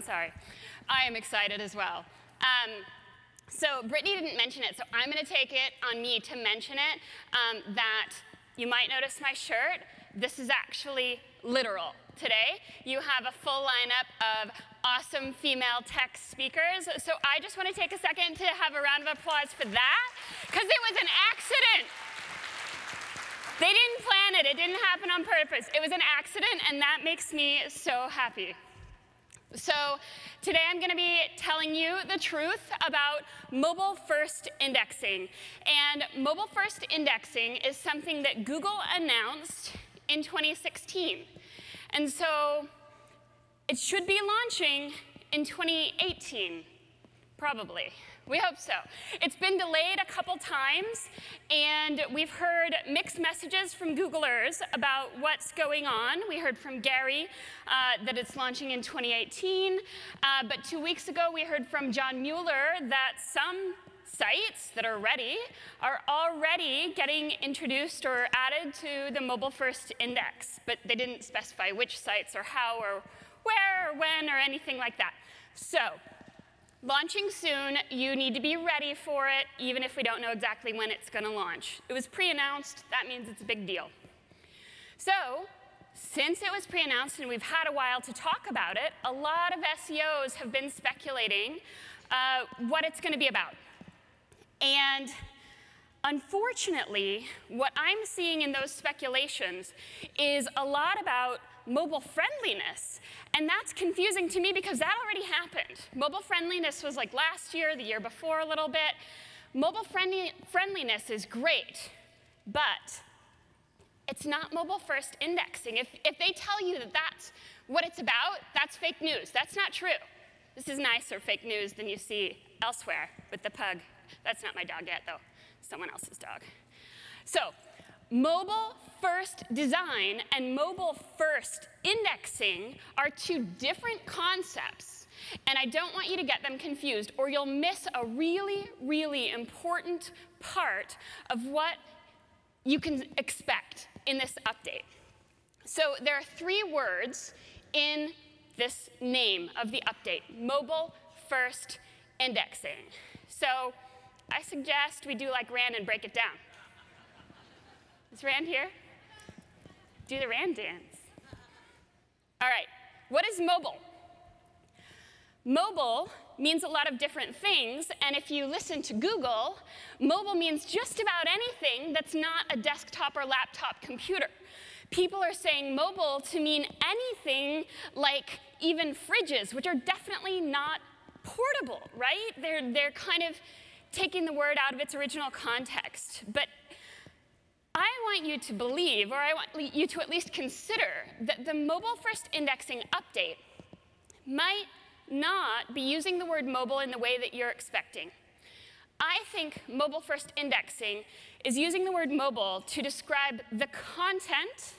I'm sorry. I am excited as well. Um, so Brittany didn't mention it, so I'm going to take it on me to mention it. Um, that you might notice my shirt. This is actually literal. Today, you have a full lineup of awesome female tech speakers. So I just want to take a second to have a round of applause for that, because it was an accident. They didn't plan it. It didn't happen on purpose. It was an accident, and that makes me so happy. So today I'm going to be telling you the truth about mobile first indexing. And mobile first indexing is something that Google announced in 2016. And so it should be launching in 2018, probably. We hope so. It's been delayed a couple times, and we've heard mixed messages from Googlers about what's going on. We heard from Gary uh, that it's launching in 2018, uh, but two weeks ago we heard from John Mueller that some sites that are ready are already getting introduced or added to the mobile first index, but they didn't specify which sites or how or where or when or anything like that. So Launching soon, you need to be ready for it, even if we don't know exactly when it's going to launch. It was pre-announced, that means it's a big deal. So, since it was pre-announced and we've had a while to talk about it, a lot of SEOs have been speculating uh, what it's going to be about. And unfortunately, what I'm seeing in those speculations is a lot about mobile friendliness. And that's confusing to me because that already happened. Mobile friendliness was like last year, the year before a little bit. Mobile friendly, friendliness is great, but it's not mobile first indexing. If, if they tell you that that's what it's about, that's fake news. That's not true. This is nicer fake news than you see elsewhere with the pug. That's not my dog yet, though. Someone else's dog. So, mobile first design and mobile first indexing are two different concepts. And I don't want you to get them confused, or you'll miss a really, really important part of what you can expect in this update. So there are three words in this name of the update, mobile first indexing. So I suggest we do like Rand and break it down. Is Rand here? Do the Rand dance. All right, what is mobile? Mobile means a lot of different things, and if you listen to Google, mobile means just about anything that's not a desktop or laptop computer. People are saying mobile to mean anything like even fridges, which are definitely not portable, right? They're, they're kind of taking the word out of its original context. But I want you to believe, or I want you to at least consider, that the mobile first indexing update might not be using the word mobile in the way that you're expecting. I think mobile first indexing is using the word mobile to describe the content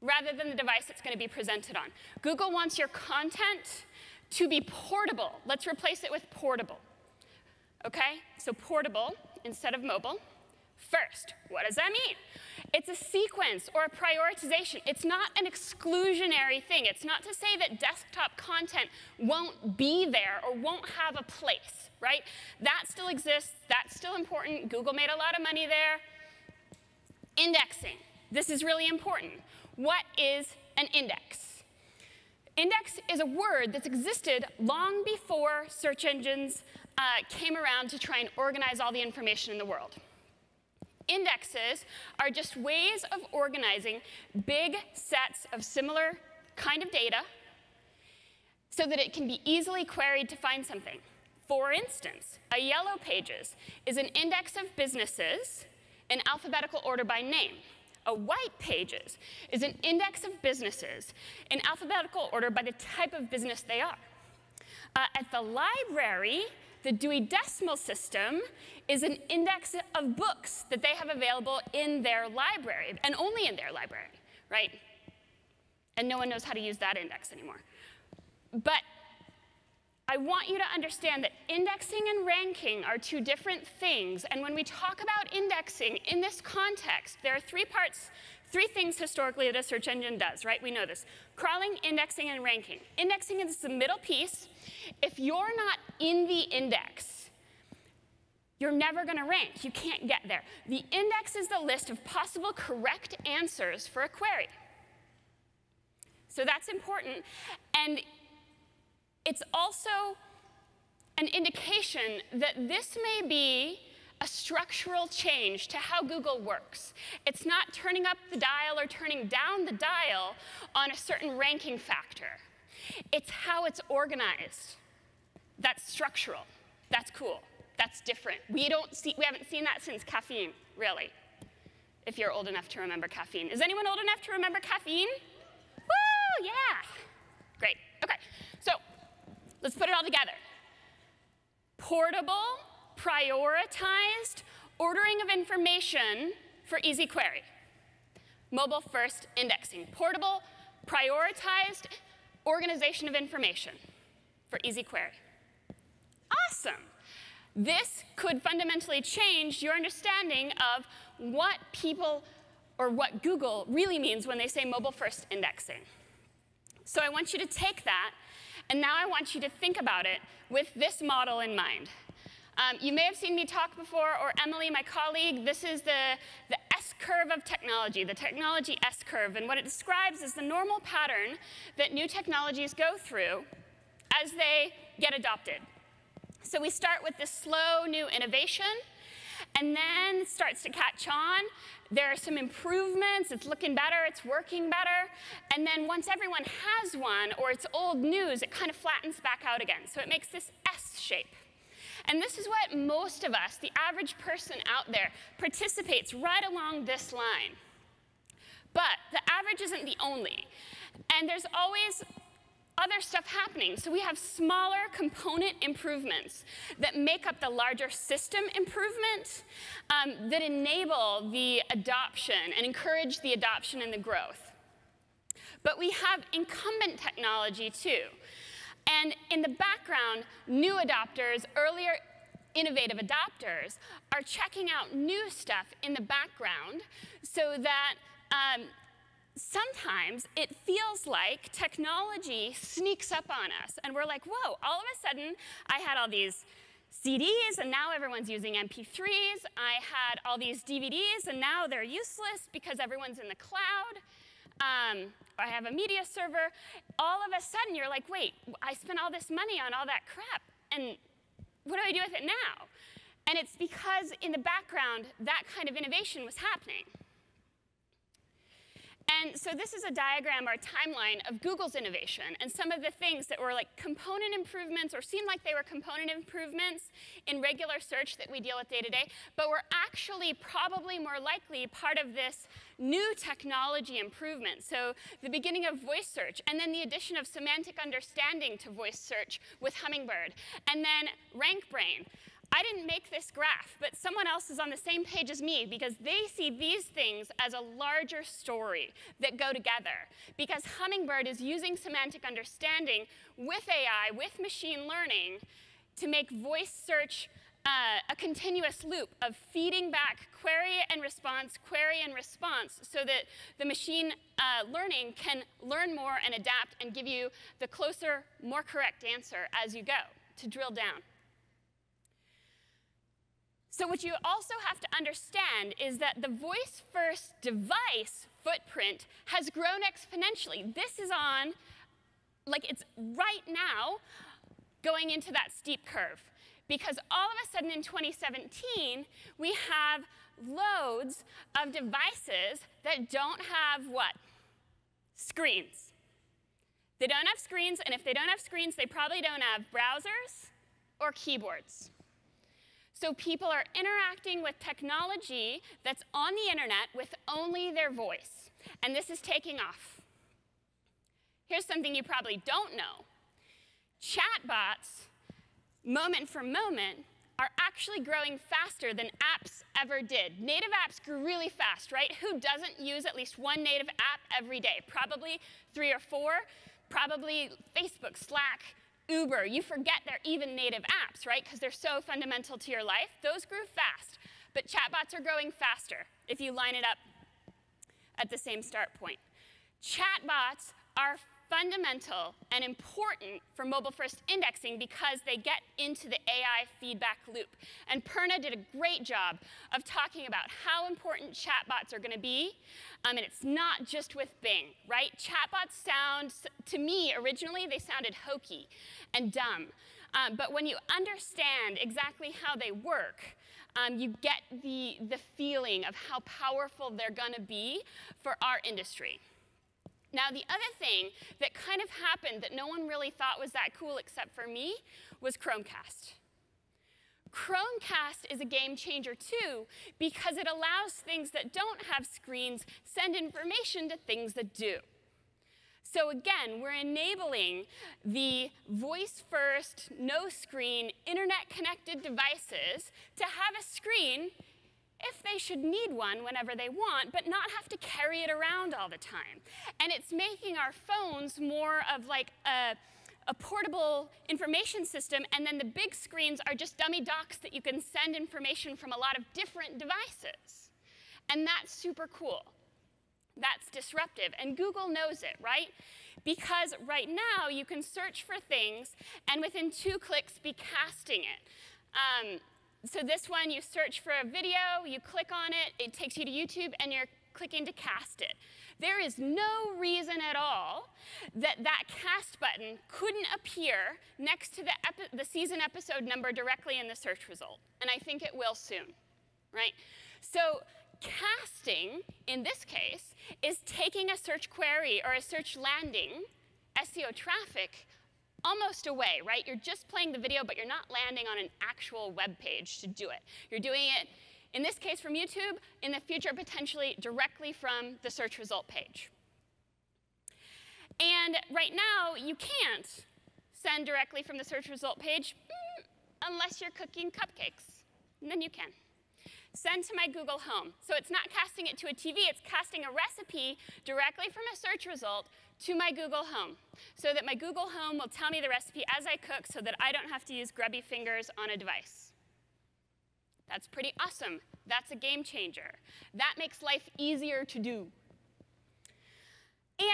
rather than the device it's going to be presented on. Google wants your content to be portable. Let's replace it with portable. Okay? So portable instead of mobile. First, what does that mean? It's a sequence or a prioritization. It's not an exclusionary thing. It's not to say that desktop content won't be there or won't have a place, right? That still exists. That's still important. Google made a lot of money there. Indexing. This is really important. What is an index? Index is a word that's existed long before search engines uh, came around to try and organize all the information in the world. Indexes are just ways of organizing big sets of similar kind of data so that it can be easily queried to find something. For instance, a yellow pages is an index of businesses in alphabetical order by name. A white pages is an index of businesses in alphabetical order by the type of business they are. Uh, at the library, the Dewey Decimal System is an index of books that they have available in their library, and only in their library, right? And no one knows how to use that index anymore. But I want you to understand that indexing and ranking are two different things. And when we talk about indexing in this context, there are three parts, three things historically that a search engine does, right? We know this. Crawling, indexing, and ranking. Indexing is the middle piece. If you're not in the index, you're never going to rank. You can't get there. The index is the list of possible correct answers for a query. So that's important. And it's also an indication that this may be a structural change to how Google works. It's not turning up the dial or turning down the dial on a certain ranking factor. It's how it's organized. That's structural. That's cool. That's different. We don't see we haven't seen that since caffeine, really. If you're old enough to remember caffeine. Is anyone old enough to remember caffeine? Woo, yeah. Great. Okay. So, Let's put it all together. Portable, prioritized ordering of information for easy query. Mobile first indexing. Portable, prioritized organization of information for easy query. Awesome. This could fundamentally change your understanding of what people or what Google really means when they say mobile first indexing. So I want you to take that and now I want you to think about it with this model in mind. Um, you may have seen me talk before, or Emily, my colleague. This is the, the S curve of technology, the technology S curve. And what it describes is the normal pattern that new technologies go through as they get adopted. So we start with this slow new innovation, and then it starts to catch on. There are some improvements, it's looking better, it's working better, and then once everyone has one or it's old news, it kind of flattens back out again. So it makes this S shape. And this is what most of us, the average person out there, participates right along this line. But the average isn't the only. And there's always other stuff happening. So we have smaller component improvements that make up the larger system improvement um, that enable the adoption and encourage the adoption and the growth. But we have incumbent technology too. And in the background, new adopters, earlier innovative adopters, are checking out new stuff in the background so that um, sometimes it feels like technology sneaks up on us and we're like, whoa, all of a sudden I had all these CDs and now everyone's using MP3s. I had all these DVDs and now they're useless because everyone's in the cloud. Um, I have a media server. All of a sudden you're like, wait, I spent all this money on all that crap and what do I do with it now? And it's because in the background that kind of innovation was happening. And so this is a diagram or a timeline of Google's innovation and some of the things that were like component improvements or seemed like they were component improvements in regular search that we deal with day to day, but were actually probably more likely part of this new technology improvement. So the beginning of voice search, and then the addition of semantic understanding to voice search with Hummingbird, and then RankBrain. I didn't make this graph, but someone else is on the same page as me because they see these things as a larger story that go together. Because Hummingbird is using semantic understanding with AI, with machine learning, to make voice search uh, a continuous loop of feeding back query and response, query and response, so that the machine uh, learning can learn more and adapt and give you the closer, more correct answer as you go to drill down. So what you also have to understand is that the voice first device footprint has grown exponentially. This is on, like it's right now going into that steep curve. Because all of a sudden in 2017, we have loads of devices that don't have what? Screens. They don't have screens, and if they don't have screens, they probably don't have browsers or keyboards. So people are interacting with technology that's on the internet with only their voice. And this is taking off. Here's something you probably don't know. Chatbots, moment for moment, are actually growing faster than apps ever did. Native apps grew really fast, right? Who doesn't use at least one native app every day? Probably three or four. Probably Facebook, Slack, Uber, you forget they're even native apps, right? Because they're so fundamental to your life. Those grew fast. But chatbots are growing faster if you line it up at the same start point. Chatbots are fundamental and important for mobile-first indexing because they get into the AI feedback loop. And Purna did a great job of talking about how important chatbots are going to be. Um, and it's not just with Bing, right? Chatbots sound, to me, originally, they sounded hokey and dumb. Um, but when you understand exactly how they work, um, you get the, the feeling of how powerful they're going to be for our industry. Now, the other thing that kind of happened that no one really thought was that cool except for me was Chromecast. Chromecast is a game changer too because it allows things that don't have screens send information to things that do. So again, we're enabling the voice first, no screen, internet connected devices to have a screen if they should need one whenever they want, but not have to carry it around all the time. And it's making our phones more of like a, a portable information system, and then the big screens are just dummy docks that you can send information from a lot of different devices. And that's super cool. That's disruptive. And Google knows it, right? Because right now you can search for things and within two clicks be casting it. Um, so this one, you search for a video, you click on it, it takes you to YouTube, and you're clicking to cast it. There is no reason at all that that cast button couldn't appear next to the, the season episode number directly in the search result. And I think it will soon, right? So casting, in this case, is taking a search query or a search landing, SEO traffic, almost away, right? You're just playing the video, but you're not landing on an actual web page to do it. You're doing it, in this case, from YouTube, in the future, potentially directly from the search result page. And right now, you can't send directly from the search result page mm, unless you're cooking cupcakes. And then you can. Send to my Google Home. So it's not casting it to a TV, it's casting a recipe directly from a search result to my Google Home so that my Google Home will tell me the recipe as I cook so that I don't have to use grubby fingers on a device. That's pretty awesome. That's a game changer. That makes life easier to do.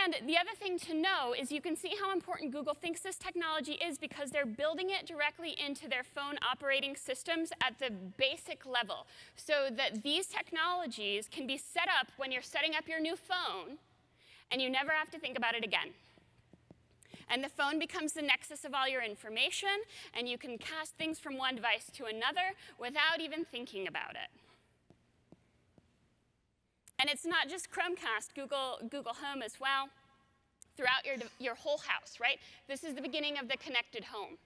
And the other thing to know is you can see how important Google thinks this technology is because they're building it directly into their phone operating systems at the basic level so that these technologies can be set up when you're setting up your new phone and you never have to think about it again. And the phone becomes the nexus of all your information, and you can cast things from one device to another without even thinking about it. And it's not just Chromecast, Google, Google Home as well, throughout your, your whole house, right? This is the beginning of the connected home.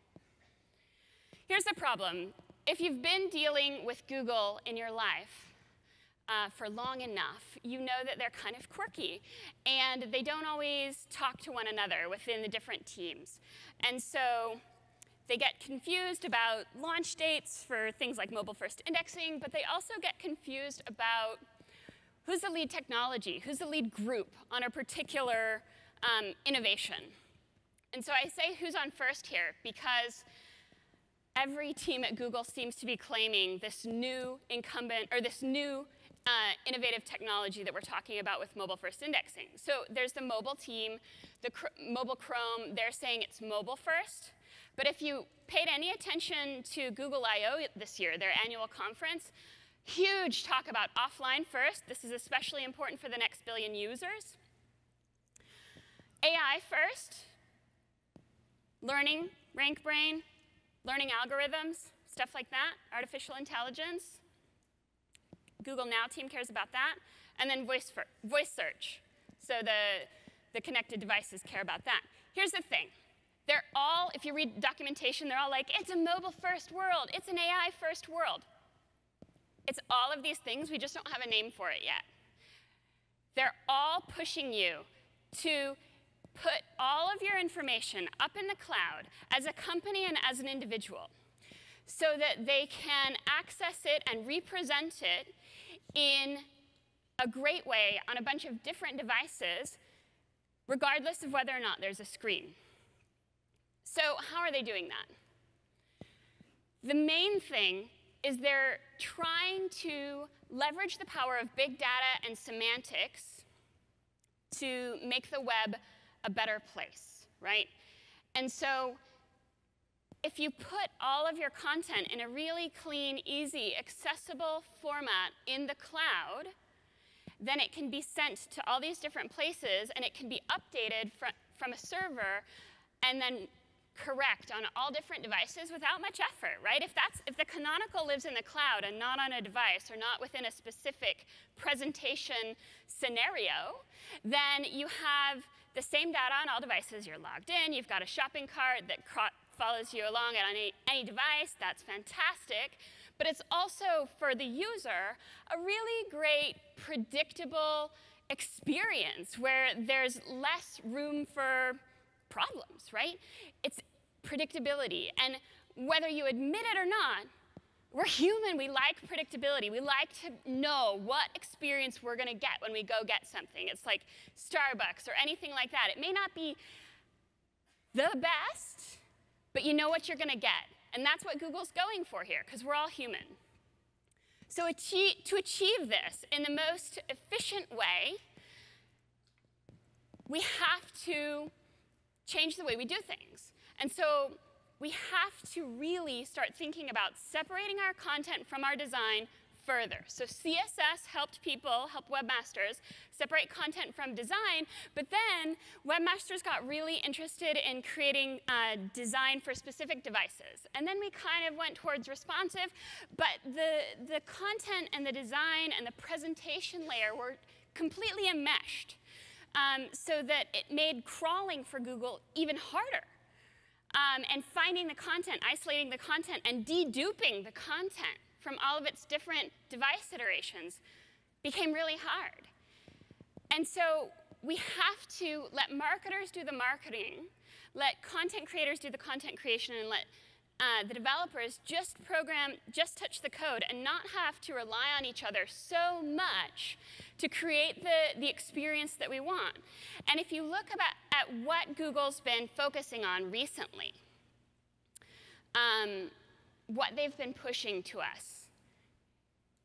Here's the problem. If you've been dealing with Google in your life, uh, for long enough, you know that they're kind of quirky and they don't always talk to one another within the different teams. And so they get confused about launch dates for things like mobile first indexing, but they also get confused about who's the lead technology, who's the lead group on a particular um, innovation. And so I say who's on first here because every team at Google seems to be claiming this new incumbent or this new uh, innovative technology that we're talking about with mobile first indexing. So there's the mobile team, the cr mobile Chrome, they're saying it's mobile first. But if you paid any attention to Google I.O. this year, their annual conference, huge talk about offline first. This is especially important for the next billion users. AI first, learning, RankBrain, learning algorithms, stuff like that, artificial intelligence. Google Now team cares about that. And then voice, for, voice search. So the, the connected devices care about that. Here's the thing. They're all, if you read documentation, they're all like, it's a mobile first world. It's an AI first world. It's all of these things. We just don't have a name for it yet. They're all pushing you to put all of your information up in the cloud as a company and as an individual so that they can access it and represent it in a great way on a bunch of different devices, regardless of whether or not there's a screen. So, how are they doing that? The main thing is they're trying to leverage the power of big data and semantics to make the web a better place, right? And so if you put all of your content in a really clean, easy, accessible format in the cloud, then it can be sent to all these different places and it can be updated fr from a server and then correct on all different devices without much effort, right? If, that's, if the canonical lives in the cloud and not on a device or not within a specific presentation scenario, then you have the same data on all devices. You're logged in, you've got a shopping cart that follows you along on any, any device. That's fantastic. But it's also, for the user, a really great, predictable experience where there's less room for problems, right? It's predictability. And whether you admit it or not, we're human. We like predictability. We like to know what experience we're going to get when we go get something. It's like Starbucks or anything like that. It may not be the best, but you know what you're going to get. And that's what Google's going for here, because we're all human. So achieve, to achieve this in the most efficient way, we have to change the way we do things. And so we have to really start thinking about separating our content from our design further. So CSS helped people, help webmasters, separate content from design, but then webmasters got really interested in creating uh, design for specific devices. And then we kind of went towards responsive, but the, the content and the design and the presentation layer were completely enmeshed. Um, so that it made crawling for Google even harder. Um, and finding the content, isolating the content, and deduping the content from all of its different device iterations became really hard. And so we have to let marketers do the marketing, let content creators do the content creation, and let uh, the developers just program, just touch the code, and not have to rely on each other so much to create the, the experience that we want. And if you look about, at what Google's been focusing on recently, um, what they've been pushing to us.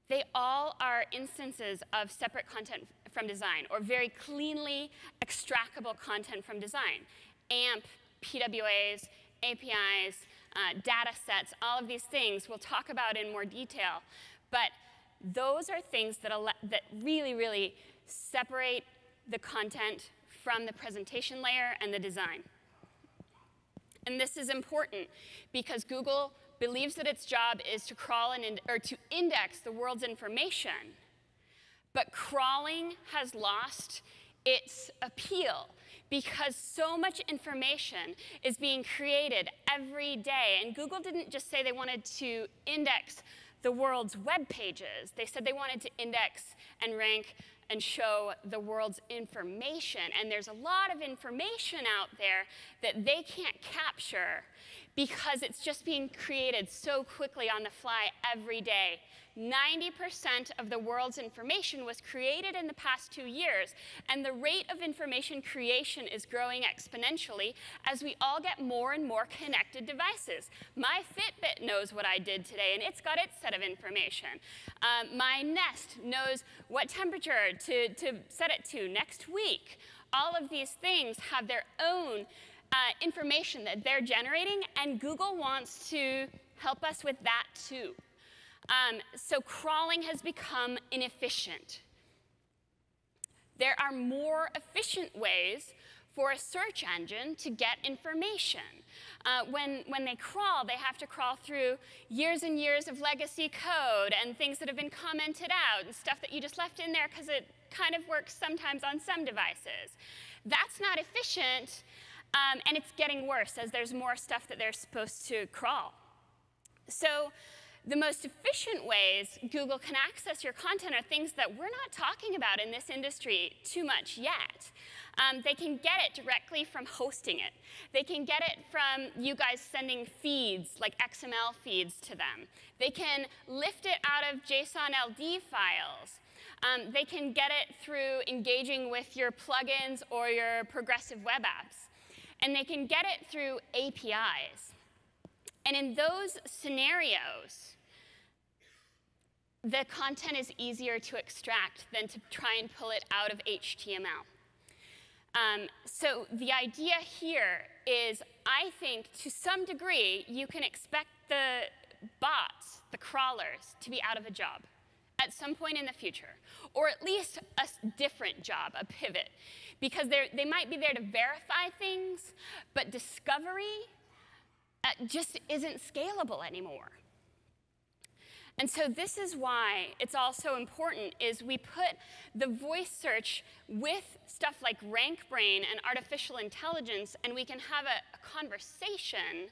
They all are instances of separate content from design, or very cleanly extractable content from design. AMP, PWAs, APIs, uh, data sets, all of these things we'll talk about in more detail. But those are things that, that really, really separate the content from the presentation layer and the design. And this is important because Google believes that its job is to crawl and or to index the world's information. But crawling has lost its appeal because so much information is being created every day. And Google didn't just say they wanted to index the world's web pages. They said they wanted to index and rank and show the world's information. And there's a lot of information out there that they can't capture because it's just being created so quickly on the fly every day. 90% of the world's information was created in the past two years, and the rate of information creation is growing exponentially as we all get more and more connected devices. My Fitbit knows what I did today, and it's got its set of information. Um, my Nest knows what temperature to, to set it to next week. All of these things have their own uh, information that they're generating, and Google wants to help us with that too. Um, so crawling has become inefficient. There are more efficient ways for a search engine to get information. Uh, when, when they crawl, they have to crawl through years and years of legacy code and things that have been commented out and stuff that you just left in there because it kind of works sometimes on some devices. That's not efficient, um, and it's getting worse as there's more stuff that they're supposed to crawl. So the most efficient ways Google can access your content are things that we're not talking about in this industry too much yet. Um, they can get it directly from hosting it. They can get it from you guys sending feeds, like XML feeds to them. They can lift it out of JSON LD files. Um, they can get it through engaging with your plugins or your progressive web apps. And they can get it through APIs. And in those scenarios, the content is easier to extract than to try and pull it out of HTML. Um, so the idea here is, I think, to some degree, you can expect the bots, the crawlers, to be out of a job at some point in the future, or at least a different job, a pivot, because they might be there to verify things, but discovery uh, just isn't scalable anymore. And so this is why it's also important is we put the voice search with stuff like RankBrain and artificial intelligence, and we can have a, a conversation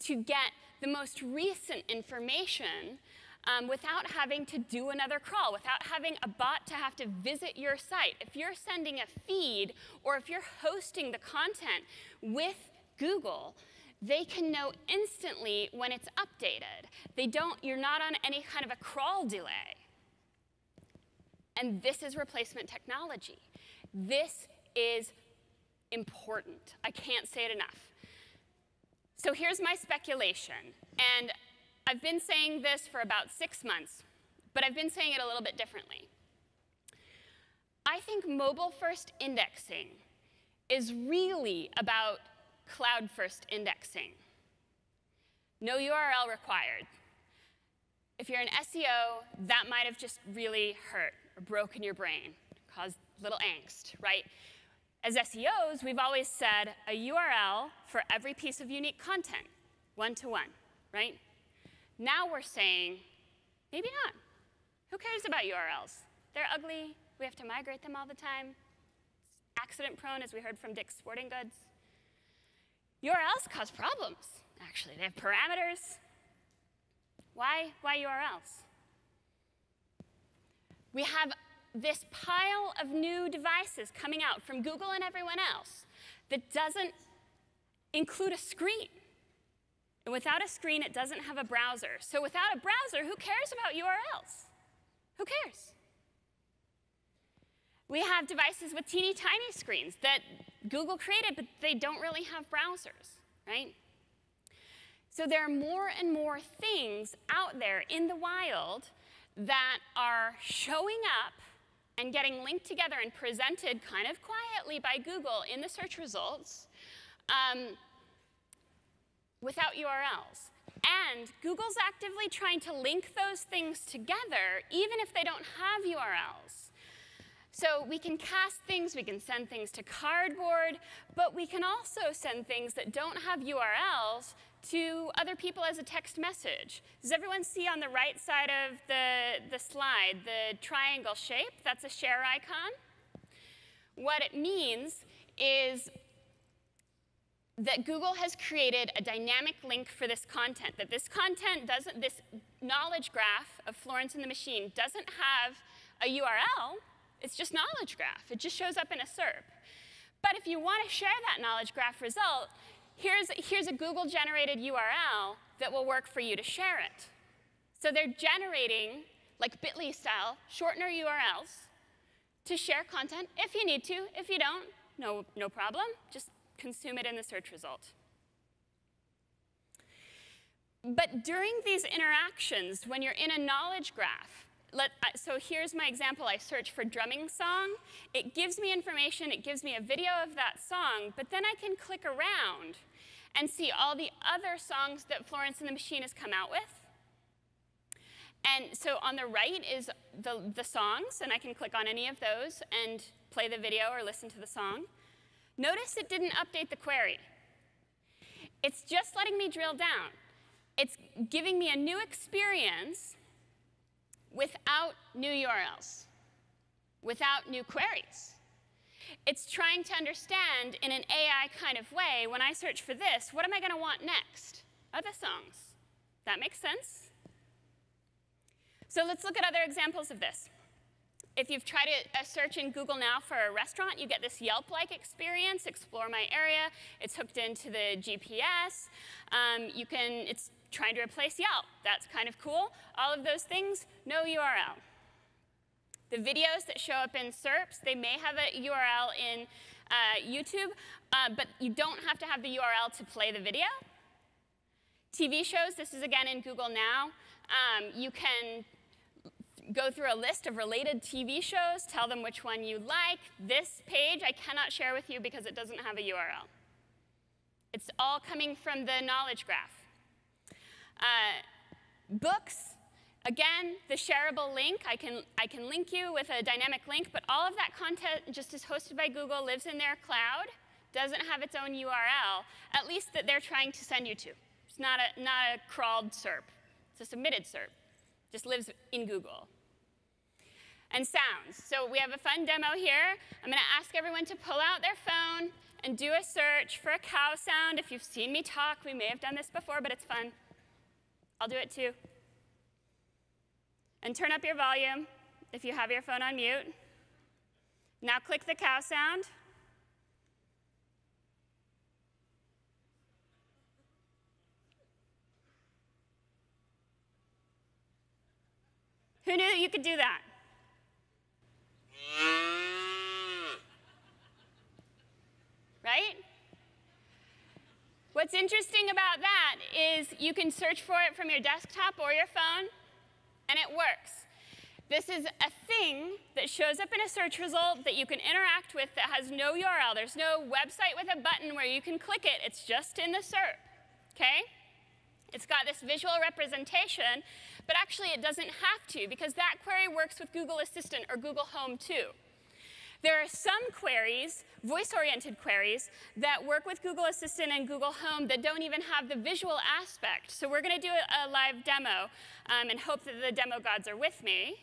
to get the most recent information um, without having to do another crawl, without having a bot to have to visit your site. If you're sending a feed or if you're hosting the content with Google, they can know instantly when it's updated. They don't, you're not on any kind of a crawl delay. And this is replacement technology. This is important. I can't say it enough. So here's my speculation. And I've been saying this for about six months, but I've been saying it a little bit differently. I think mobile first indexing is really about cloud first indexing. No URL required. If you're an SEO, that might have just really hurt or broken your brain, caused little angst, right? As SEOs, we've always said a URL for every piece of unique content, one to one, right? Now we're saying, maybe not. Who cares about URLs? They're ugly. We have to migrate them all the time. accident prone, as we heard from Dick's Sporting Goods. URLs cause problems, actually. They have parameters. Why? Why URLs? We have this pile of new devices coming out from Google and everyone else that doesn't include a screen. And without a screen, it doesn't have a browser. So without a browser, who cares about URLs? Who cares? We have devices with teeny tiny screens that Google created, but they don't really have browsers, right? So there are more and more things out there in the wild that are showing up and getting linked together and presented kind of quietly by Google in the search results um, without URLs. And Google's actively trying to link those things together, even if they don't have URLs. So we can cast things, we can send things to cardboard, but we can also send things that don't have URLs to other people as a text message. Does everyone see on the right side of the, the slide the triangle shape? That's a share icon. What it means is that Google has created a dynamic link for this content, that this content doesn't, this knowledge graph of Florence and the Machine doesn't have a URL, it's just knowledge graph. It just shows up in a SERP. But if you want to share that knowledge graph result, here's, here's a Google-generated URL that will work for you to share it. So they're generating, like bit.ly style, shortener URLs to share content if you need to. If you don't, no, no problem. Just consume it in the search result. But during these interactions, when you're in a knowledge graph, let, so here's my example. I search for drumming song. It gives me information. It gives me a video of that song. But then I can click around and see all the other songs that Florence and the Machine has come out with. And so on the right is the, the songs, and I can click on any of those and play the video or listen to the song. Notice it didn't update the query. It's just letting me drill down. It's giving me a new experience without new URLs, without new queries. It's trying to understand in an AI kind of way, when I search for this, what am I going to want next? Other songs. That makes sense? So let's look at other examples of this. If you've tried a search in Google now for a restaurant, you get this Yelp-like experience, explore my area. It's hooked into the GPS. Um, you can, it's trying to replace Yelp. That's kind of cool. All of those things, no URL. The videos that show up in SERPs, they may have a URL in uh, YouTube, uh, but you don't have to have the URL to play the video. TV shows, this is again in Google Now. Um, you can go through a list of related TV shows, tell them which one you like. This page I cannot share with you because it doesn't have a URL. It's all coming from the knowledge graph. Uh, books, again, the shareable link, I can, I can link you with a dynamic link, but all of that content just is hosted by Google, lives in their cloud, doesn't have its own URL, at least that they're trying to send you to. It's not a, not a crawled SERP. It's a submitted SERP. Just lives in Google. And sounds. So we have a fun demo here. I'm going to ask everyone to pull out their phone and do a search for a cow sound. If you've seen me talk, we may have done this before, but it's fun. I'll do it too. And turn up your volume if you have your phone on mute. Now click the cow sound. Who knew you could do that? Right? What's interesting about that is you can search for it from your desktop or your phone, and it works. This is a thing that shows up in a search result that you can interact with that has no URL. There's no website with a button where you can click it. It's just in the SERP, okay? It's got this visual representation, but actually it doesn't have to because that query works with Google Assistant or Google Home too. There are some queries, voice-oriented queries, that work with Google Assistant and Google Home that don't even have the visual aspect. So we're going to do a, live demo um, and hope that the demo gods are with me.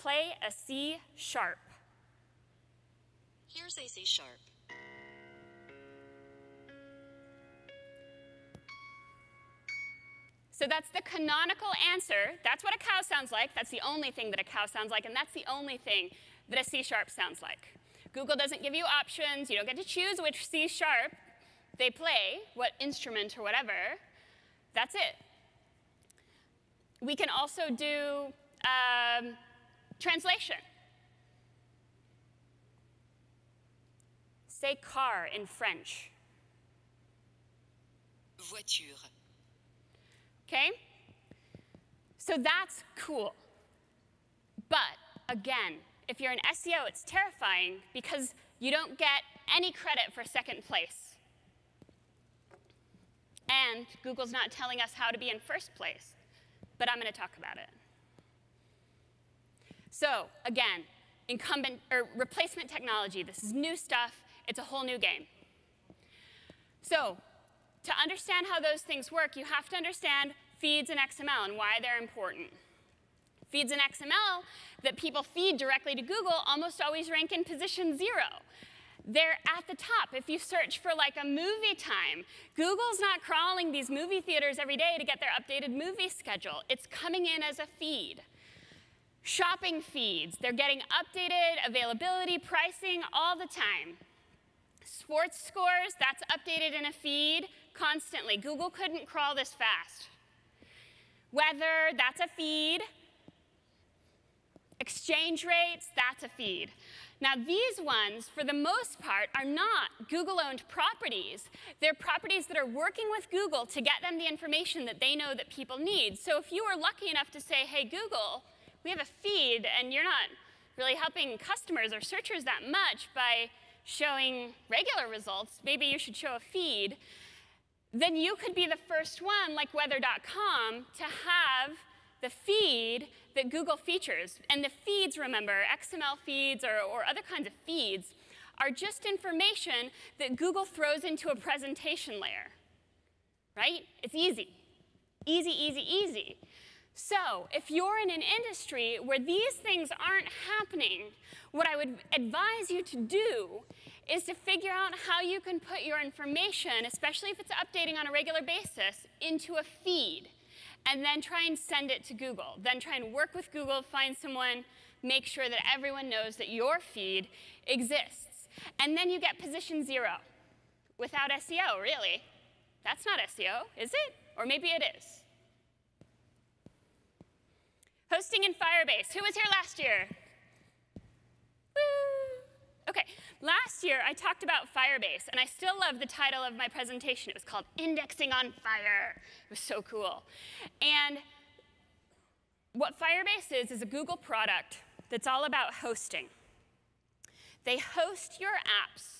Play a C sharp. Here's a C sharp. So that's the canonical answer. That's what a cow sounds like. That's the only thing that a cow sounds like, and that's the only thing that a C sharp sounds like. Google doesn't give you options. You don't get to choose which C sharp they play, what instrument or whatever. That's it. We can also do um, translation. Say car in French. Voiture. Okay? So that's cool. But again, if you're an SEO, it's terrifying because you don't get any credit for second place. And Google's not telling us how to be in first place. But I'm going to talk about it. So again, incumbent or replacement technology. This is new stuff. It's a whole new game. So to understand how those things work, you have to understand feeds in XML and why they're important. Feeds in XML that people feed directly to Google almost always rank in position zero. They're at the top. If you search for like a movie time, Google's not crawling these movie theaters every day to get their updated movie schedule. It's coming in as a feed. Shopping feeds, they're getting updated availability, pricing all the time. Sports scores, that's updated in a feed constantly. Google couldn't crawl this fast. Weather, that's a feed. Exchange rates, that's a feed. Now, these ones, for the most part, are not Google-owned properties. They're properties that are working with Google to get them the information that they know that people need. So if you were lucky enough to say, hey, Google, we have a feed, and you're not really helping customers or searchers that much by showing regular results, maybe you should show a feed, then you could be the first one, like weather.com, to have the feed that Google features. And the feeds, remember, XML feeds or, or other kinds of feeds, are just information that Google throws into a presentation layer. Right? It's easy. Easy, easy, easy. So, if you're in an industry where these things aren't happening, what I would advise you to do is to figure out how you can put your information, especially if it's updating on a regular basis, into a feed, and then try and send it to Google. Then try and work with Google, find someone, make sure that everyone knows that your feed exists. And then you get position zero without SEO, really. That's not SEO, is it? Or maybe it is. Hosting in Firebase. Who was here last year? Woo! Okay, last year I talked about Firebase, and I still love the title of my presentation. It was called Indexing on Fire. It was so cool. And what Firebase is, is a Google product that's all about hosting. They host your apps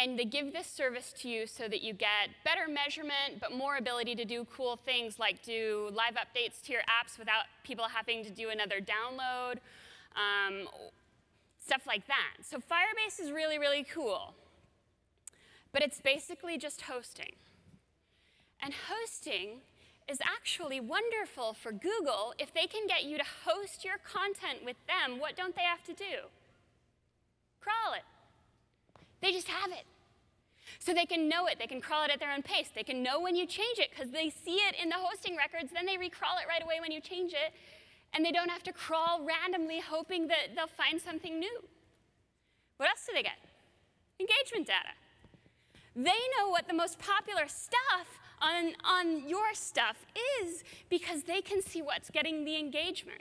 and they give this service to you so that you get better measurement, but more ability to do cool things like do live updates to your apps without people having to do another download, um, stuff like that. So Firebase is really, really cool. But it's basically just hosting. And hosting is actually wonderful for Google if they can get you to host your content with them. What don't they have to do? Crawl it. They just have it. So they can know it. They can crawl it at their own pace. They can know when you change it because they see it in the hosting records. Then they recrawl it right away when you change it. And they don't have to crawl randomly hoping that they'll find something new. What else do they get? Engagement data. They know what the most popular stuff on, on your stuff is because they can see what's getting the engagement.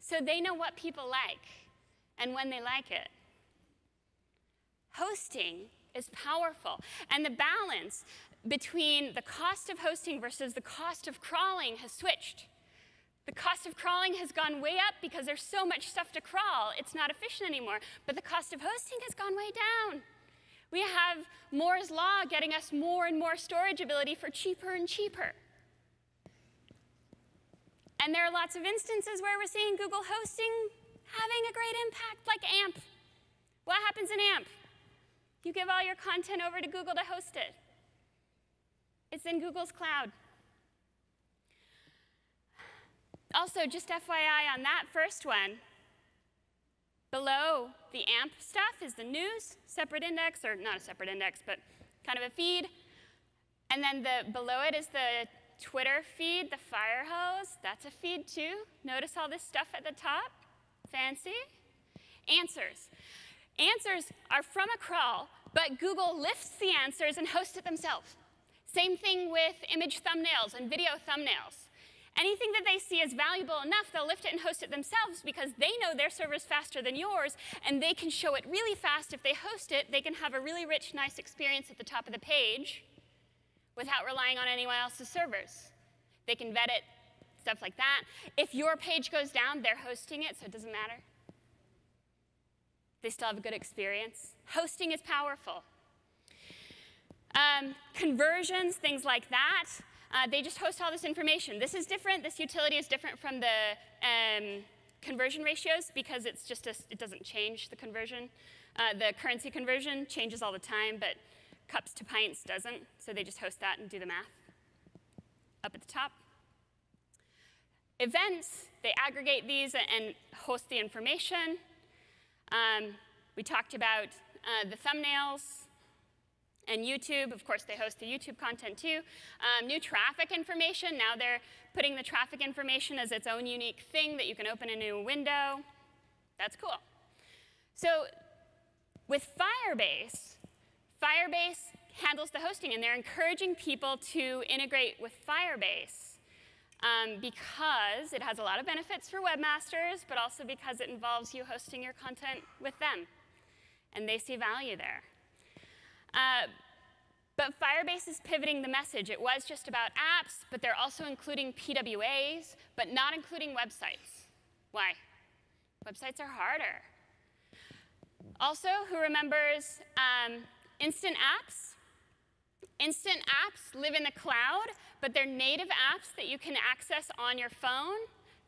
So they know what people like and when they like it. Hosting is powerful. And the balance between the cost of hosting versus the cost of crawling has switched. The cost of crawling has gone way up because there's so much stuff to crawl, it's not efficient anymore. But the cost of hosting has gone way down. We have Moore's Law getting us more and more storage ability for cheaper and cheaper. And there are lots of instances where we're seeing Google hosting having a great impact, like AMP. What happens in AMP? You give all your content over to Google to host it. It's in Google's cloud. Also, just FYI on that first one, below the AMP stuff is the news, separate index, or not a separate index, but kind of a feed. And then the, below it is the Twitter feed, the Firehose. That's a feed too. Notice all this stuff at the top? Fancy? Answers. Answers are from a crawl, but Google lifts the answers and hosts it themselves. Same thing with image thumbnails and video thumbnails. Anything that they see as valuable enough, they'll lift it and host it themselves because they know their server's faster than yours, and they can show it really fast. If they host it, they can have a really rich, nice experience at the top of the page without relying on anyone else's servers. They can vet it, stuff like that. If your page goes down, they're hosting it, so it doesn't matter they still have a good experience. Hosting is powerful. Um, conversions, things like that, uh, they just host all this information. This is different. This utility is different from the um, conversion ratios because it's just a, it doesn't change the conversion. Uh, the currency conversion changes all the time, but cups to pints doesn't. So they just host that and do the math up at the top. Events, they aggregate these and host the information. Um, we talked about uh, the thumbnails and YouTube. Of course, they host the YouTube content too. Um, new traffic information. Now they're putting the traffic information as its own unique thing that you can open a new window. That's cool. So with Firebase, Firebase handles the hosting, and they're encouraging people to integrate with Firebase um, because it has a lot of benefits for webmasters, but also because it involves you hosting your content with them. And they see value there. Uh, but Firebase is pivoting the message. It was just about apps, but they're also including PWAs, but not including websites. Why? Websites are harder. Also, who remembers um, instant apps? Instant apps live in the cloud, but they're native apps that you can access on your phone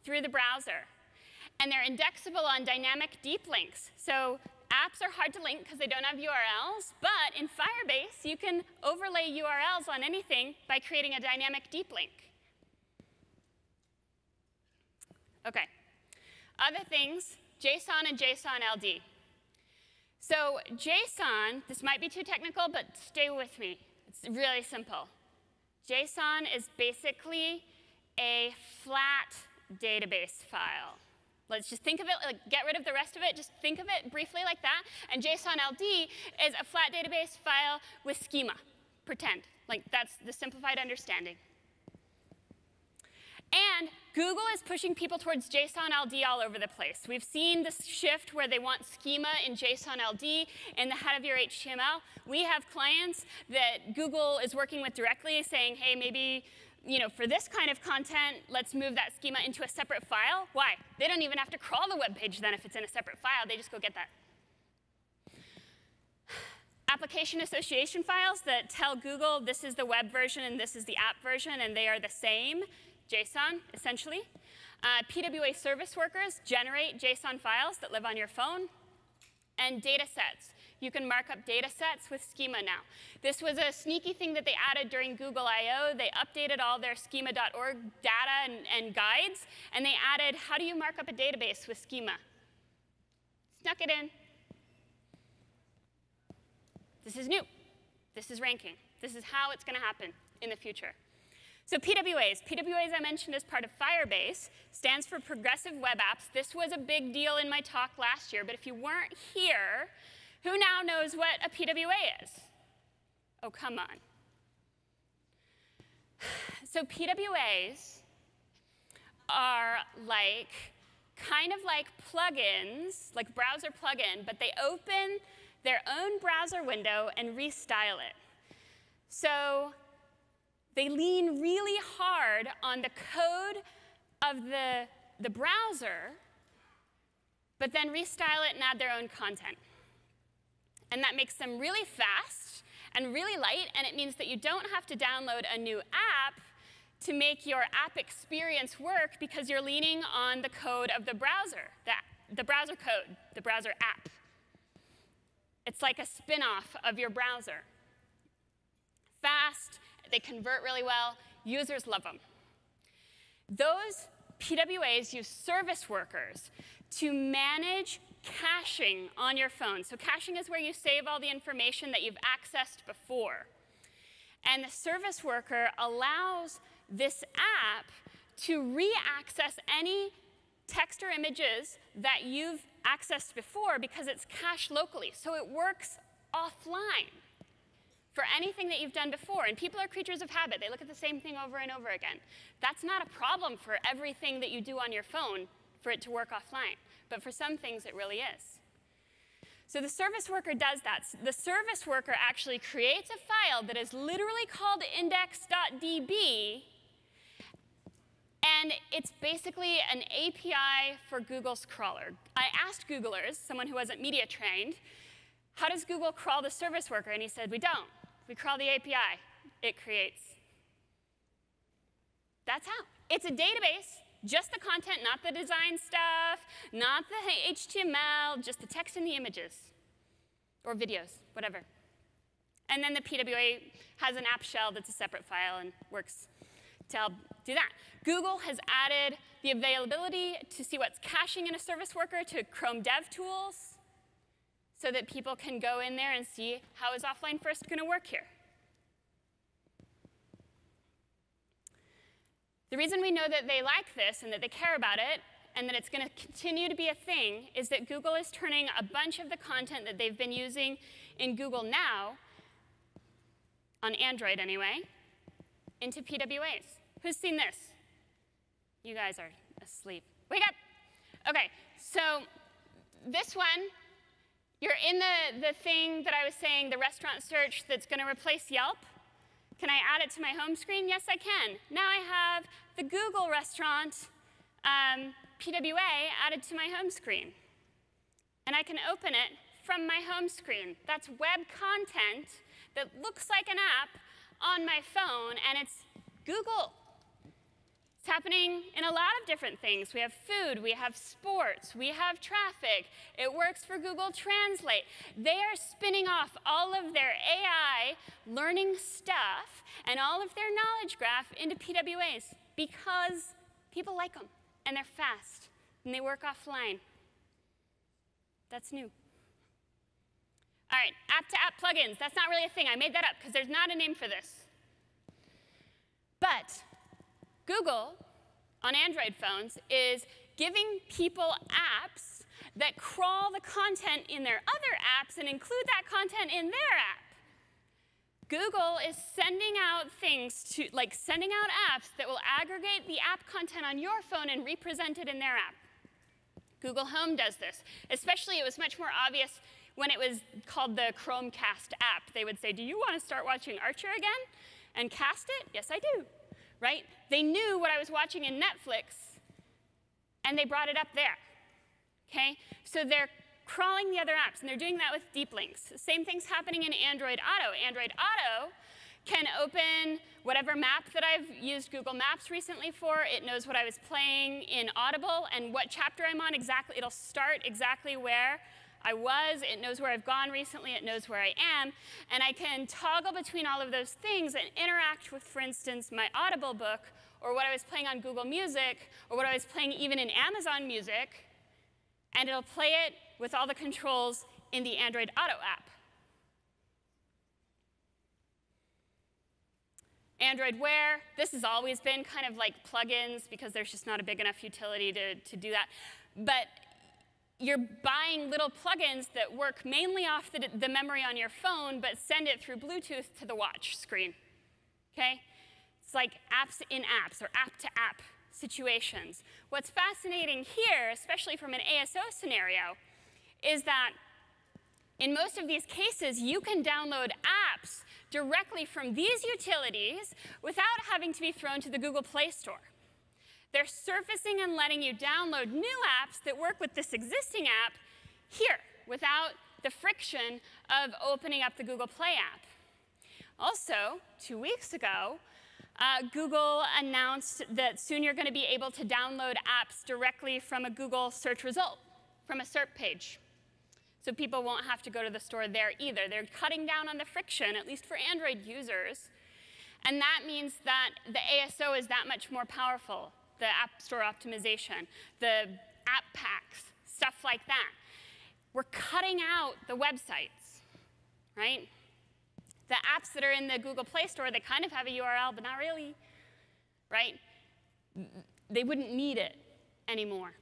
through the browser. And they're indexable on dynamic deep links. So apps are hard to link because they don't have URLs, but in Firebase, you can overlay URLs on anything by creating a dynamic deep link. Okay. Other things, JSON and JSON LD. So JSON, this might be too technical, but stay with me. It's really simple. JSON is basically a flat database file. Let's just think of it, like, get rid of the rest of it, just think of it briefly like that. And JSON LD is a flat database file with schema, pretend. Like, that's the simplified understanding. And Google is pushing people towards JSON LD all over the place. We've seen this shift where they want schema in JSON LD in the head of your HTML. We have clients that Google is working with directly saying, hey, maybe you know, for this kind of content, let's move that schema into a separate file. Why? They don't even have to crawl the web page then if it's in a separate file. They just go get that. Application association files that tell Google this is the web version and this is the app version, and they are the same, JSON, essentially. Uh, PWA service workers generate JSON files that live on your phone. And data sets. You can mark up data sets with schema now. This was a sneaky thing that they added during Google I.O. They updated all their schema.org data and, and guides, and they added, how do you mark up a database with schema? Snuck it in. This is new. This is ranking. This is how it's going to happen in the future. So PWAs. PWAs I mentioned as part of Firebase stands for Progressive Web Apps. This was a big deal in my talk last year, but if you weren't here, who now knows what a PWA is? Oh, come on. So PWAs are like, kind of like plugins, like browser plugin, but they open their own browser window and restyle it. So they lean really hard on the code of the, the browser, but then restyle it and add their own content. And that makes them really fast and really light, and it means that you don't have to download a new app to make your app experience work because you're leaning on the code of the browser, the, the browser code, the browser app. It's like a spin-off of your browser. Fast, they convert really well, users love them. Those PWAs use service workers to manage caching on your phone. So caching is where you save all the information that you've accessed before. And the service worker allows this app to re-access any text or images that you've accessed before because it's cached locally. So it works offline for anything that you've done before. And people are creatures of habit. They look at the same thing over and over again. That's not a problem for everything that you do on your phone for it to work offline. But for some things, it really is. So the service worker does that. The service worker actually creates a file that is literally called IndexedDB, and it's basically an API for Google's crawler. I asked Googlers, someone who wasn't media trained, how does Google crawl the service worker? And he said, we don't. We crawl the API. It creates. That's how. It's a database just the content, not the design stuff, not the HTML, just the text and the images, or videos, whatever. And then the PWA has an app shell that's a separate file and works to help do that. Google has added the availability to see what's caching in a service worker to Chrome Dev Tools so that people can go in there and see how is offline first going to work here. The reason we know that they like this and that they care about it and that it's going to continue to be a thing is that Google is turning a bunch of the content that they've been using in Google Now, on Android anyway, into PWAs. Who's seen this? You guys are asleep. Wake up! OK, so this one, you're in the, the thing that I was saying, the restaurant search that's going to replace Yelp. Can I add it to my home screen? Yes, I can. Now I have the Google restaurant um, PWA added to my home screen. And I can open it from my home screen. That's web content that looks like an app on my phone, and it's Google. It's happening in a lot of different things. We have food, we have sports, we have traffic. It works for Google Translate. They are spinning off all of their AI learning stuff and all of their knowledge graph into PWAs because people like them and they're fast and they work offline. That's new. All right, app-to-app -app plugins. That's not really a thing. I made that up because there's not a name for this. But Google on Android phones is giving people apps that crawl the content in their other apps and include that content in their app. Google is sending out things to, like sending out apps that will aggregate the app content on your phone and represent it in their app. Google Home does this. Especially, it was much more obvious when it was called the Chromecast app. They would say, do you want to start watching Archer again? And cast it? Yes, I do. Right? They knew what I was watching in Netflix, and they brought it up there. Okay? So they're crawling the other apps, and they're doing that with deep links. Same thing's happening in Android Auto. Android Auto can open whatever map that I've used Google Maps recently for. It knows what I was playing in Audible and what chapter I'm on exactly. It'll start exactly where I was. It knows where I've gone recently. It knows where I am. And I can toggle between all of those things and interact with, for instance, my Audible book or what I was playing on Google Music or what I was playing even in Amazon Music. And it'll play it with all the controls in the Android Auto app. Android Wear, this has always been kind of like plugins because there's just not a big enough utility to, to do that. But you're buying little plugins that work mainly off the, the memory on your phone, but send it through Bluetooth to the watch screen. Okay? It's like apps in apps or app to app situations. What's fascinating here, especially from an ASO scenario, is that in most of these cases, you can download apps directly from these utilities without having to be thrown to the Google Play Store. They're surfacing and letting you download new apps that work with this existing app here without the friction of opening up the Google Play app. Also, two weeks ago, uh, Google announced that soon you're going to be able to download apps directly from a Google search result, from a SERP page. So people won't have to go to the store there either. They're cutting down on the friction, at least for Android users. And that means that the ASO is that much more powerful, the App Store optimization, the app packs, stuff like that. We're cutting out the websites, right? The apps that are in the Google Play Store, they kind of have a URL, but not really, right? They wouldn't need it anymore.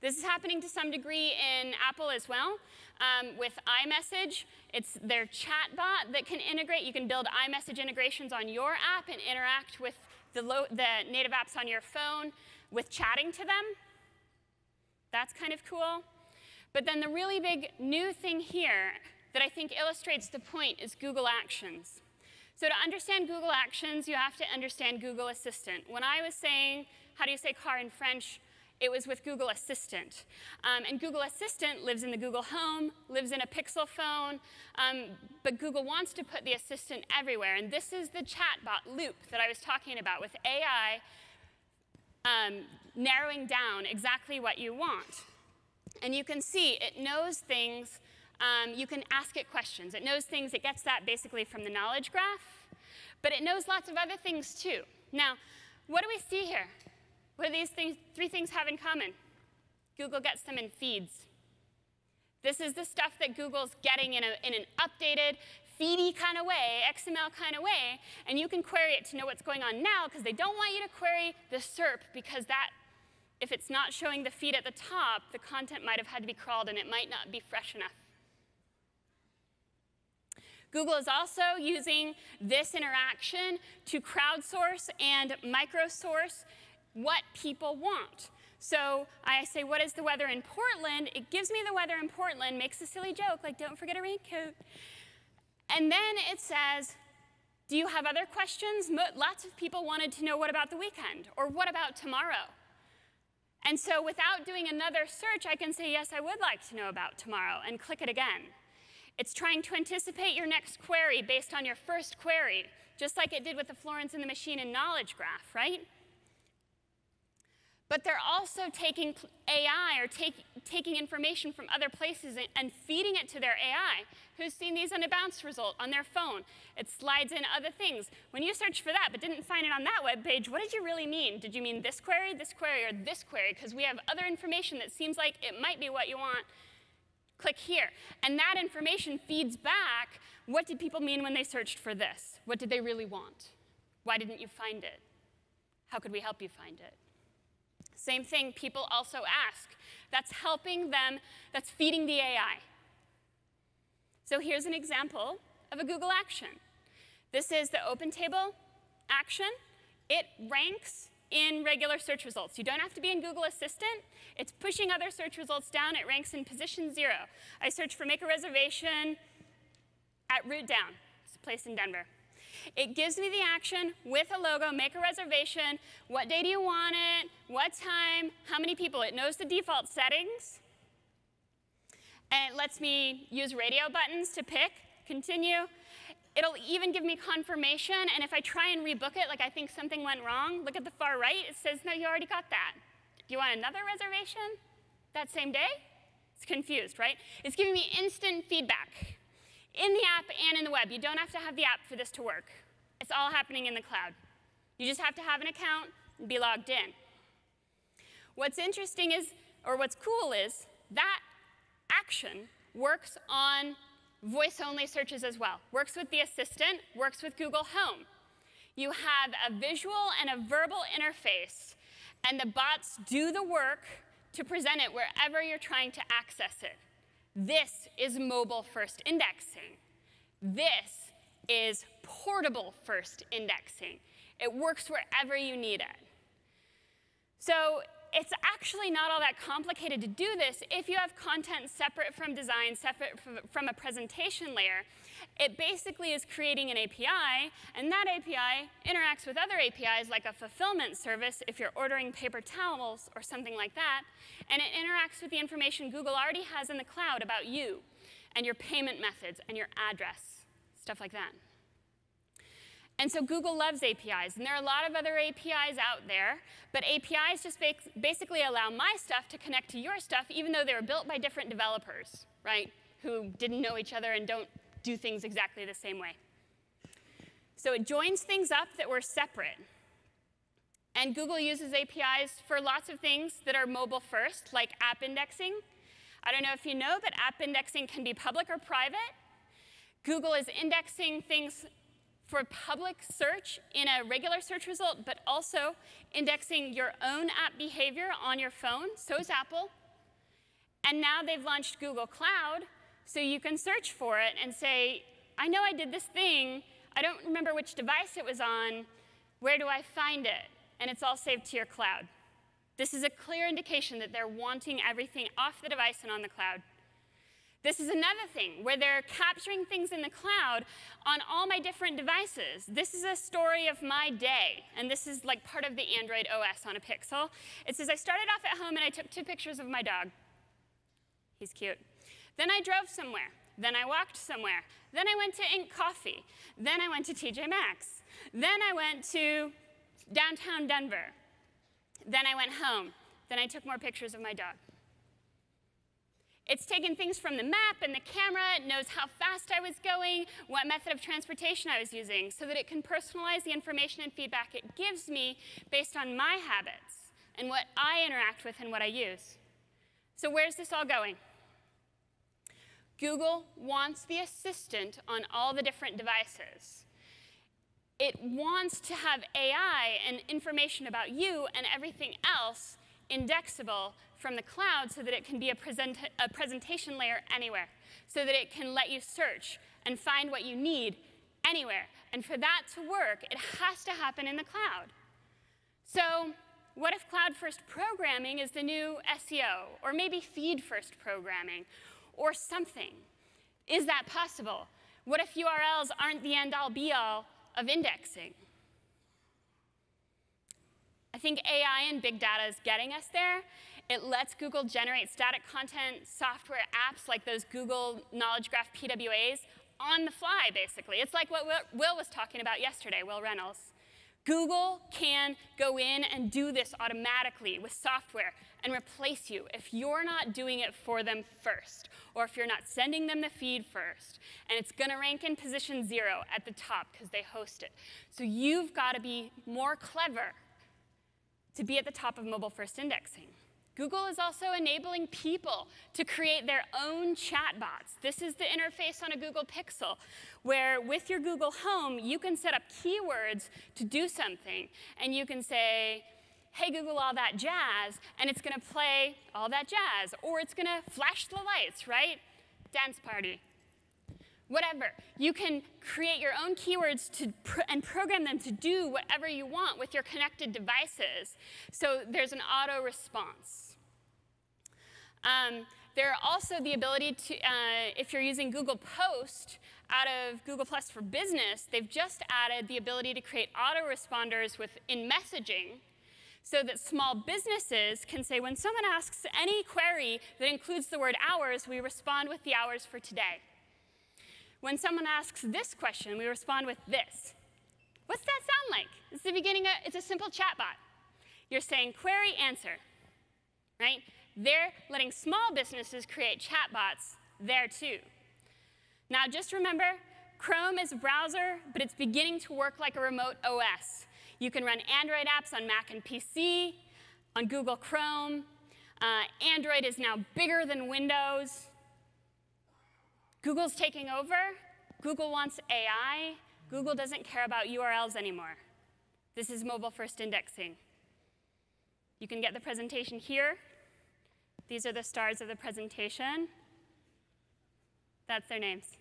This is happening to some degree in Apple as well. Um, with iMessage, it's their chat bot that can integrate. You can build iMessage integrations on your app and interact with the, the native apps on your phone with chatting to them. That's kind of cool. But then the really big new thing here that I think illustrates the point is Google Actions. So to understand Google Actions, you have to understand Google Assistant. When I was saying, how do you say car in French? It was with Google Assistant. Um, and Google Assistant lives in the Google Home, lives in a Pixel phone, um, but Google wants to put the Assistant everywhere. And this is the chatbot loop that I was talking about with AI um, narrowing down exactly what you want. And you can see it knows things. Um, you can ask it questions. It knows things. It gets that basically from the knowledge graph. But it knows lots of other things too. Now, what do we see here? What do these things, three things have in common? Google gets them in feeds. This is the stuff that Google's getting in, a, in an updated, feedy kind of way, XML kind of way, and you can query it to know what's going on now because they don't want you to query the SERP because that, if it's not showing the feed at the top, the content might have had to be crawled and it might not be fresh enough. Google is also using this interaction to crowdsource and microsource what people want. So I say, what is the weather in Portland? It gives me the weather in Portland, makes a silly joke, like don't forget a raincoat. And then it says, do you have other questions? Lots of people wanted to know what about the weekend or what about tomorrow? And so without doing another search, I can say, yes, I would like to know about tomorrow and click it again. It's trying to anticipate your next query based on your first query, just like it did with the Florence and the Machine and Knowledge Graph, right? But they're also taking AI or take, taking information from other places and, feeding it to their AI, who's seen these on a bounce result on their phone. It slides in other things. When you search for that but didn't find it on that web page, what did you really mean? Did you mean this query, this query, or this query? Because we have other information that seems like it might be what you want. Click here. And that information feeds back, what did people mean when they searched for this? What did they really want? Why didn't you find it? How could we help you find it? Same thing, people also ask. That's helping them, that's feeding the AI. So here's an example of a Google action. This is the OpenTable action. It ranks in regular search results. You don't have to be in Google Assistant. It's pushing other search results down. It ranks in position zero. I search for make a reservation at Root Down. It's a place in Denver. It gives me the action with a logo, make a reservation, what day do you want it, what time, how many people. It knows the default settings. And it lets me use radio buttons to pick, continue. It'll even give me confirmation, and if I try and rebook it, like I think something went wrong, look at the far right, it says, no, you already got that. Do you want another reservation that same day? It's confused, right? It's giving me instant feedback in the app and in the web. You don't have to have the app for this to work. It's all happening in the cloud. You just have to have an account and be logged in. What's interesting is, or what's cool is, that action works on voice-only searches as well. Works with the assistant, works with Google Home. You have a visual and a verbal interface, and the bots do the work to present it wherever you're trying to access it. This is mobile first indexing. This is portable first indexing. It works wherever you need it. So it's actually not all that complicated to do this if you have content separate from design, separate from a presentation layer. It basically is creating an API, and that API interacts with other APIs like a fulfillment service if you're ordering paper towels or something like that, and it interacts with the information Google already has in the cloud about you and your payment methods and your address, stuff like that. And so Google loves APIs, and there are a lot of other APIs out there, but APIs just basically allow my stuff to connect to your stuff, even though they were built by different developers, right, who didn't know each other and don't do things exactly the same way. So it joins things up that were separate. And Google uses APIs for lots of things that are mobile first, like app indexing. I don't know if you know, but app indexing can be public or private. Google is indexing things for public search in a regular search result, but also indexing your own app behavior on your phone. So is Apple. And now they've launched Google Cloud, so you can search for it and say, I know I did this thing. I don't remember which device it was on. Where do I find it? And it's all saved to your cloud. This is a clear indication that they're wanting everything off the device and on the cloud. This is another thing where they're capturing things in the cloud on all my different devices. This is a story of my day, and this is like part of the Android OS on a Pixel. It says I started off at home and I took two pictures of my dog. He's cute. Then I drove somewhere. Then I walked somewhere. Then I went to Ink Coffee. Then I went to TJ Maxx. Then I went to downtown Denver. Then I went home. Then I took more pictures of my dog. It's taken things from the map and the camera, it knows how fast I was going, what method of transportation I was using, so that it can personalize the information and feedback it gives me based on my habits and what I interact with and what I use. So where's this all going? Google wants the assistant on all the different devices. It wants to have AI and information about you and everything else indexable from the cloud so that it can be a, present a presentation layer anywhere, so that it can let you search and find what you need anywhere. And for that to work, it has to happen in the cloud. So what if cloud-first programming is the new SEO, or maybe feed-first programming, or something? Is that possible? What if URLs aren't the end-all, be-all of indexing? I think AI and big data is getting us there. It lets Google generate static content software apps like those Google Knowledge Graph PWAs on the fly, basically. It's like what Wil was talking about yesterday, Wil Reynolds. Google can go in and do this automatically with software and replace you if you're not doing it for them first, or if you're not sending them the feed first. And it's going to rank in position zero at the top because they host it. So you've got to be more clever to be at the top of mobile first indexing. Google is also enabling people to create their own chatbots. This is the interface on a Google Pixel, where with your Google Home, you can set up keywords to do something. And you can say, hey, Google, all that jazz, and it's to play all that jazz. Or it's to flash the lights, right? Dance party. whatever. You can create your own keywords to and program them to do whatever you want with your connected devices. So there's an auto response. Um, there are also the ability to, uh, if you're using Google Post out of Google Plus for Business, they've just added the ability to create autoresponders within messaging so that small businesses can say, when someone asks any query that includes the word hours, we respond with the hours for today. When someone asks this question, we respond with this. What's that sound like? It's the beginning of, it's a simple chatbot. You're saying query, answer, right? They're letting small businesses create chatbots there too. Now just remember, Chrome is a browser, but it's beginning to work like a remote OS. You can run Android apps on Mac and PC, on Google Chrome. Uh, Android is now bigger than Windows. Google's taking over. Google wants AI. Google doesn't care about URLs anymore. This is mobile first indexing. You can get the presentation here. These are the stars of the presentation. That's their names.